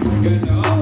Good.